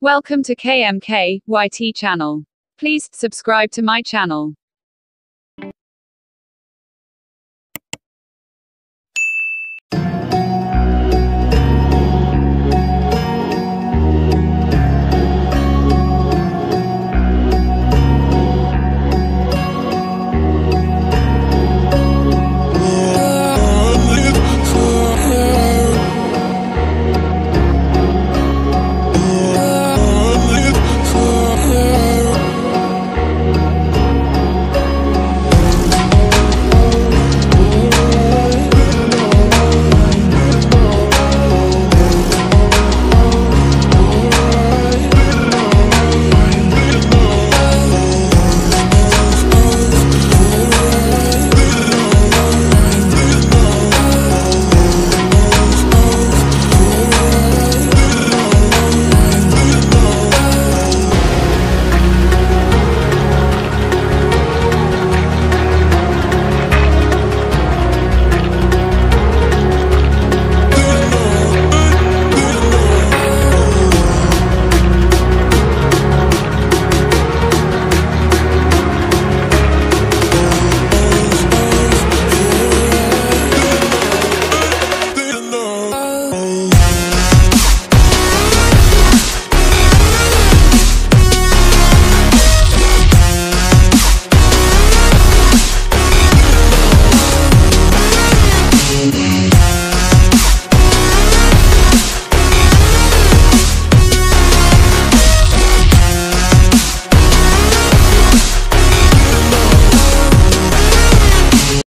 Welcome to KMK YT channel. Please subscribe to my channel.